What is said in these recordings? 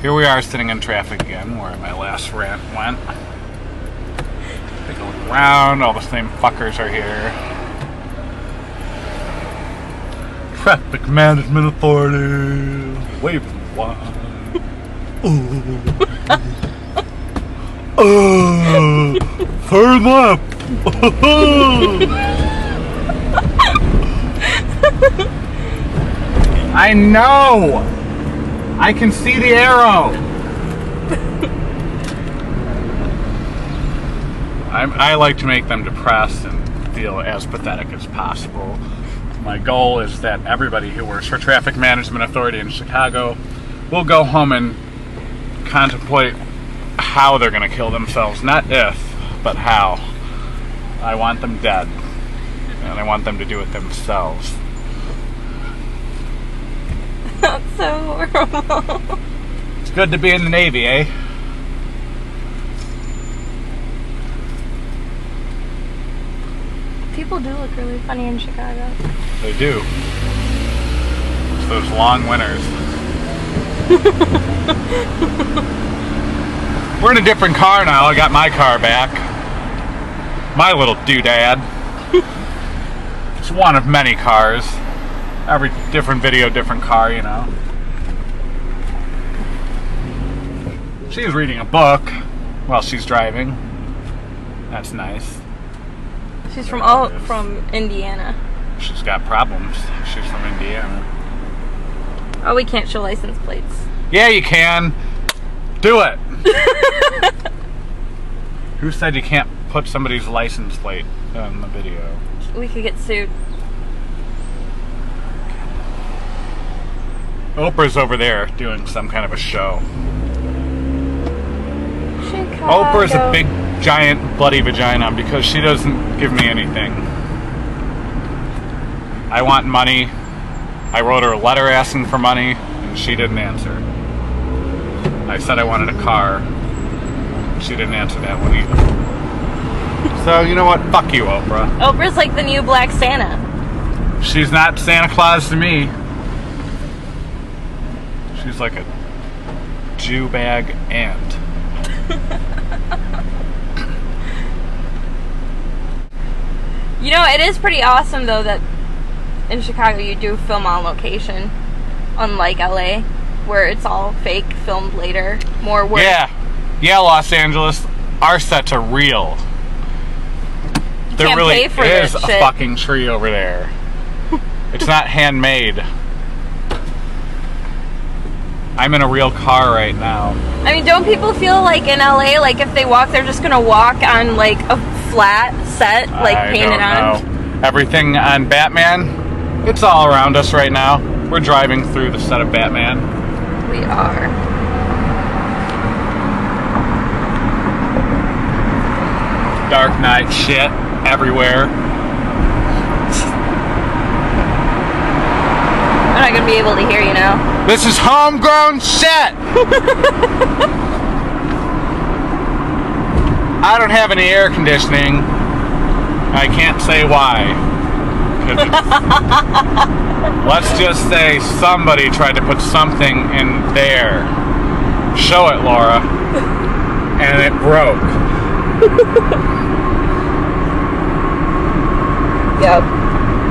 Here we are sitting in traffic again, where my last rant went. Take a look around, all the same fuckers are here. Traffic Management Authority. Wave one. Ooh. uh, turn left. I know. I can see the arrow. I like to make them depressed and feel as pathetic as possible. My goal is that everybody who works for Traffic Management Authority in Chicago will go home and contemplate how they're going to kill themselves. Not if, but how. I want them dead. And I want them to do it themselves. That's so horrible. It's good to be in the Navy, eh? People do look really funny in Chicago. They do. It's those long winters. We're in a different car now. I got my car back. My little doodad. it's one of many cars. Every different video, different car, you know. She's reading a book while she's driving. That's nice. She's from all from Indiana. She's got problems. She's from Indiana. Oh, we can't show license plates. Yeah, you can. Do it. Who said you can't put somebody's license plate on the video? We could get sued. Oprah's over there doing some kind of a show. Chicago. Oprah's a big, giant, bloody vagina because she doesn't give me anything. I want money. I wrote her a letter asking for money, and she didn't answer. I said I wanted a car. She didn't answer that one either. So, you know what? Fuck you, Oprah. Oprah's like the new Black Santa. She's not Santa Claus to me. She's like a Jew bag aunt. You know, it is pretty awesome though that in Chicago you do film on location, unlike LA, where it's all fake, filmed later, more work. Yeah. Yeah, Los Angeles. Our sets are real. There can't really pay for is a fucking tree over there. it's not handmade. I'm in a real car right now. I mean, don't people feel like in LA, like if they walk, they're just gonna walk on like a flat set, like I painted don't on? know. Everything on Batman, it's all around us right now. We're driving through the set of Batman. We are. Dark Knight shit everywhere. I'm not gonna be able to hear you now. This is homegrown shit! I don't have any air conditioning. I can't say why. Let's just say somebody tried to put something in there. Show it, Laura. And it broke. Yep.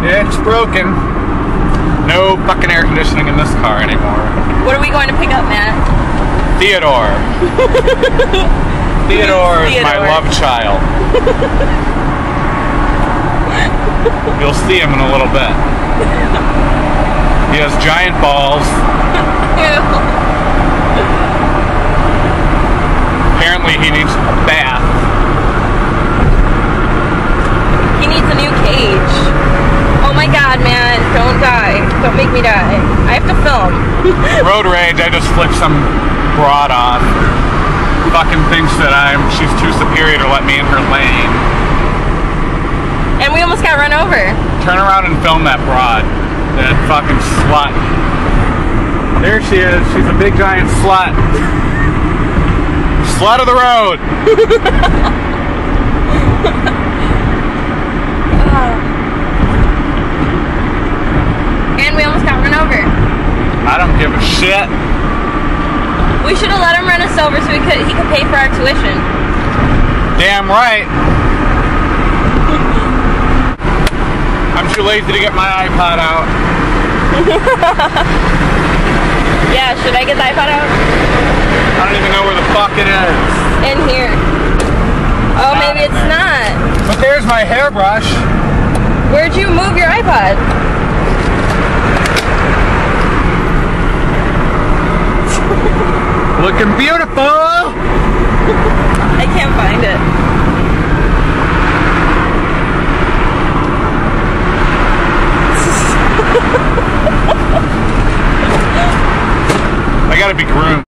It's broken. No fucking air conditioning in this car anymore. What are we going to pick up, Matt? Theodore. Theodore is my love child. You'll see him in a little bit. He has giant balls. Apparently, he needs a bath. He needs a new cage. Oh my god, man. Don't die. Don't make me die. I have to film. Road rage, I just flipped some broad off. Fucking thinks that I'm she's too superior to let me in her lane. And we almost got run over. Turn around and film that broad. That fucking slut. There she is. She's a big giant slut. Slut of the road. And we almost got run over. I don't give a shit. We should have let him run us over so we could he could pay for our tuition. Damn right. I'm too lazy to get my iPod out. Yeah, should I get the iPod out? I don't even know where the fuck it is. In here. Oh, not maybe ah, it's there. not. But there's my hairbrush. Where'd you move your iPod? Looking beautiful. I can't find it. I gotta be groomed.